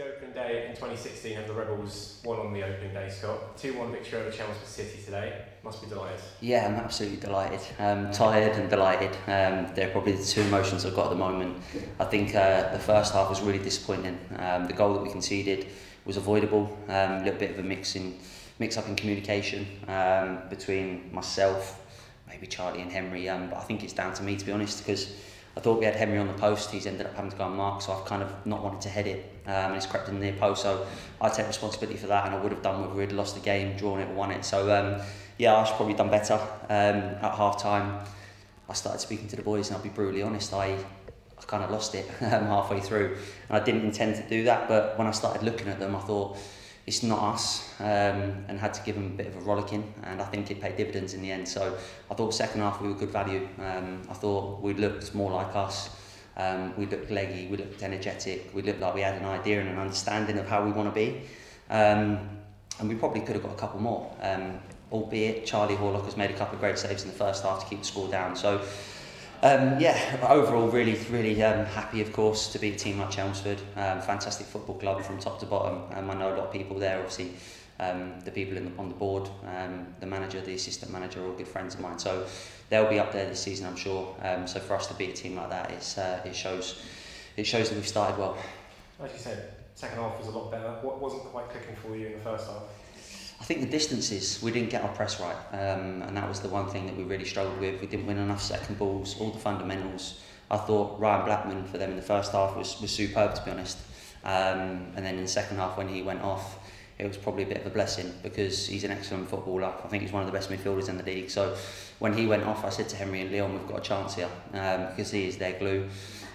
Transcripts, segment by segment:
the opening day in 2016 and the Rebels won on the opening day, Scott. 2-1 victory over Chelmsford City today. Must be delighted. Yeah, I'm absolutely delighted. Um, tired and delighted. Um, they're probably the two emotions I've got at the moment. I think uh, the first half was really disappointing. Um, the goal that we conceded was avoidable. Um, a little bit of a mix in, mix up in communication um, between myself, maybe Charlie and Henry. Um, but I think it's down to me to be honest because I thought we had Henry on the post. He's ended up having to go and mark, so I've kind of not wanted to head it. Um, and it's crept in the near post, so I take responsibility for that, and I would have done whether we'd lost the game, drawn it, or won it. So um, yeah, I should probably done better. Um, at half time, I started speaking to the boys, and I'll be brutally honest, I I kind of lost it um, halfway through, and I didn't intend to do that. But when I started looking at them, I thought it's not us, um, and had to give them a bit of a rollicking, and I think it paid dividends in the end. So I thought second half we were good value. Um, I thought we looked more like us. Um, we looked leggy, we looked energetic, we looked like we had an idea and an understanding of how we want to be. Um, and we probably could have got a couple more, um, albeit Charlie Horlock has made a couple of great saves in the first half to keep the score down. So um, yeah, overall, really, really um, happy, of course, to be a team like Chelmsford. Um, fantastic football club from top to bottom. Um, I know a lot of people there, obviously, um, the people in the, on the board, um, the manager, the assistant manager, are all good friends of mine. So they'll be up there this season, I'm sure. Um, so for us to be a team like that, it's, uh, it shows it shows that we've started well. Like you said, second half was a lot better. What wasn't quite clicking for you in the first half? I think the distances, we didn't get our press right, um, and that was the one thing that we really struggled with. We didn't win enough second balls, all the fundamentals. I thought Ryan Blackman for them in the first half was, was superb, to be honest. Um, and then in the second half, when he went off, it was probably a bit of a blessing because he's an excellent footballer. I think he's one of the best midfielders in the league. So when he went off, I said to Henry and Leon, we've got a chance here um, because he is their glue.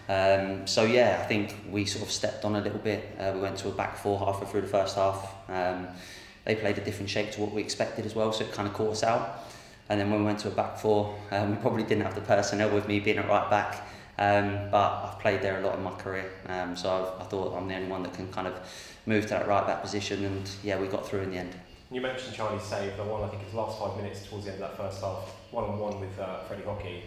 Um, so yeah, I think we sort of stepped on a little bit. Uh, we went to a back four halfway through the first half. Um, they played a different shape to what we expected as well, so it kind of caught us out. And then when we went to a back four, um, we probably didn't have the personnel with me being a right back. Um, but I've played there a lot in my career, um, so I've, I thought I'm the only one that can kind of move to that right back position. And yeah, we got through in the end. You mentioned Charlie's save, the one I think his last five minutes towards the end of that first half, one on one with uh, Freddie Hockey,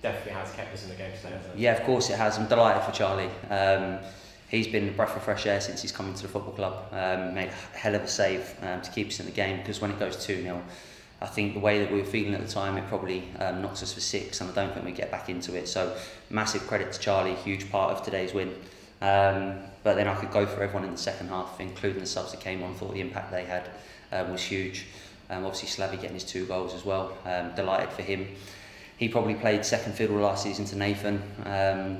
definitely has kept us in the game today, hasn't it? Yeah, of course it has. I'm delighted for Charlie. Um, he's been a breath of fresh air since he's come into the football club. Um, made a hell of a save um, to keep us in the game because when it goes 2 0, I think the way that we were feeling at the time, it probably um, knocks us for six, and I don't think we get back into it. So, massive credit to Charlie, huge part of today's win. Um, but then I could go for everyone in the second half, including the subs that came on. Thought the impact they had um, was huge. Um, obviously, Slavy getting his two goals as well. Um, delighted for him. He probably played second fiddle last season to Nathan, um,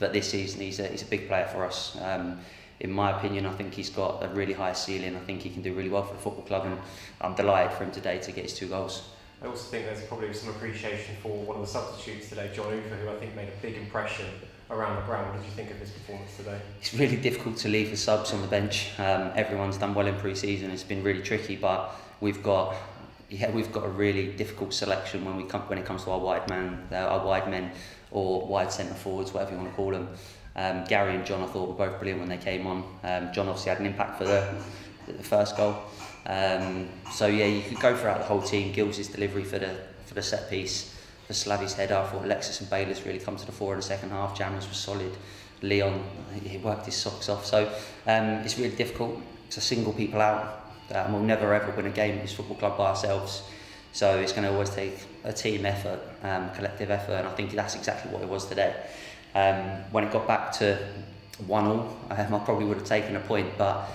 but this season he's a, he's a big player for us. Um, in my opinion, I think he's got a really high ceiling. I think he can do really well for the football club, and I'm delighted for him today to get his two goals. I also think there's probably some appreciation for one of the substitutes today, John Ufer, who I think made a big impression around the ground. What did you think of his performance today? It's really difficult to leave the subs on the bench. Um, everyone's done well in pre-season. It's been really tricky, but we've got yeah we've got a really difficult selection when we come when it comes to our wide man, uh, our wide men or wide centre forwards, whatever you want to call them. Um, Gary and John, I thought, were both brilliant when they came on. Um, John obviously had an impact for the, the first goal. Um, so yeah, you could go throughout the whole team. Gills' delivery for the for the set piece, for Slavy's header. I thought Alexis and Bayliss really come to the fore in the second half. Jammers was solid. Leon, he worked his socks off. So um, it's really difficult to single people out. Um, we'll never ever win a game at this football club by ourselves. So it's going to always take a team effort, um, collective effort, and I think that's exactly what it was today. Um, when it got back to one all, um, I probably would have taken a point, but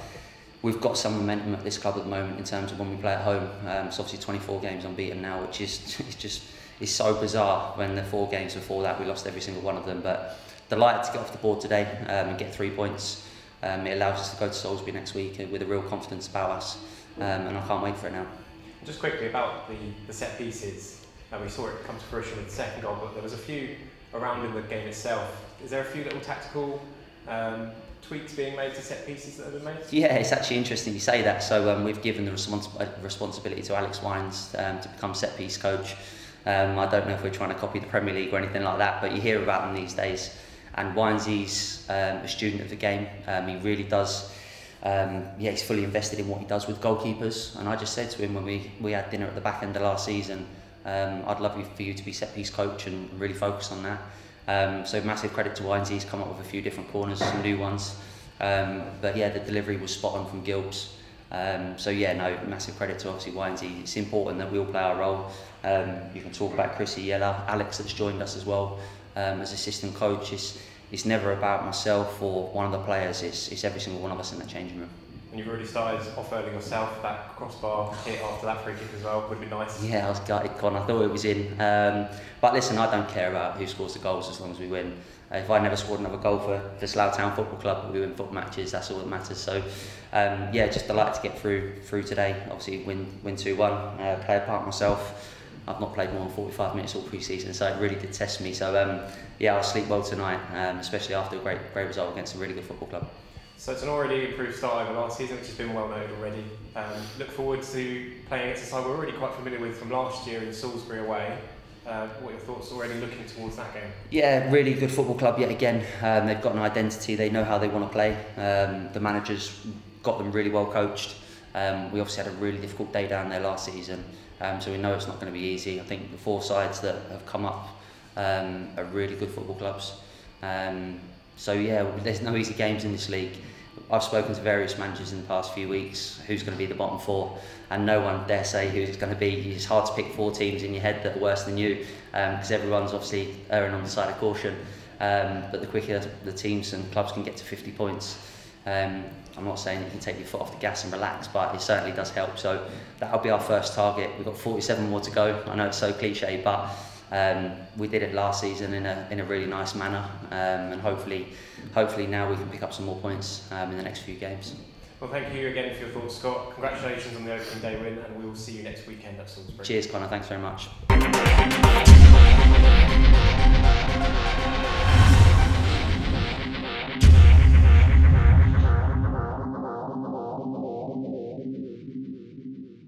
we've got some momentum at this club at the moment in terms of when we play at home. Um, it's obviously 24 games unbeaten now, which is it's just it's so bizarre. When the four games before that, we lost every single one of them. But delighted to get off the board today um, and get three points. Um, it allows us to go to Salisbury next week with a real confidence about us, um, and I can't wait for it now. Just quickly about the, the set pieces, uh, we saw it come to fruition with the second goal, but there was a few around in the game itself. Is there a few little tactical um, tweaks being made to set pieces that have been made? Yeah, it's actually interesting you say that. So um, we've given the respons- uh, responsibility to Alex Wines um, to become set piece coach. Um, I don't know if we're trying to copy the Premier League or anything like that, but you hear about them these days. And Winesy's um, a student of the game. Um, he really does. Um, yeah, he's fully invested in what he does with goalkeepers. And I just said to him when we, we had dinner at the back end of last season, um, I'd love you for you to be set piece coach and really focus on that. Um, so massive credit to Winesy. He's come up with a few different corners, some new ones. Um, but yeah, the delivery was spot on from Gilbs. Um, so yeah, no, massive credit to obviously Wainsy. It's important that we all play our role. Um, you can talk about Chrissy Yeller, Alex that's joined us as well um, as assistant coach. It's, it's never about myself or one of the players. It's, it's every single one of us in the changing room. And you've already started off early yourself, that crossbar hit after that free kick as well would be nice. Yeah, I was gutted, Con. I thought it was in. Um, but listen, I don't care about who scores the goals as long as we win. Uh, if I never scored another goal for the Slough Town Football Club, we win football matches. That's all that matters. So, um, yeah, just delighted to get through through today. Obviously, win win two one. Uh, play a part myself. I've not played more than 45 minutes all pre-season, so it really did test me. So, um, yeah, I'll sleep well tonight, um, especially after a great great result against a really good football club. So it's an already improved start over last season, which has been well noted already. Um, look forward to playing against a side we're already quite familiar with from last year in Salisbury away. Uh, what are your thoughts already looking towards that game? Yeah, really good football club yet again. Um, they've got an identity, they know how they want to play. Um, the manager's got them really well coached. Um, we obviously had a really difficult day down there last season, um, so we know it's not going to be easy. I think the four sides that have come up um, are really good football clubs. Um, so yeah, there's no easy games in this league. I've spoken to various managers in the past few weeks who's going to be the bottom four, and no one dare say who's going to be. It's hard to pick four teams in your head that are worse than you, because um, everyone's obviously erring on the side of caution. Um, but the quicker the teams and clubs can get to 50 points, um, I'm not saying you can take your foot off the gas and relax, but it certainly does help. So that'll be our first target. We've got 47 more to go. I know it's so cliche, but um, we did it last season in a in a really nice manner, um, and hopefully, hopefully now we can pick up some more points um, in the next few games. Well, thank you again for your thoughts, Scott. Congratulations on the opening day win, and we will see you next weekend at Salisbury. Cheers, Connor. Thanks very much.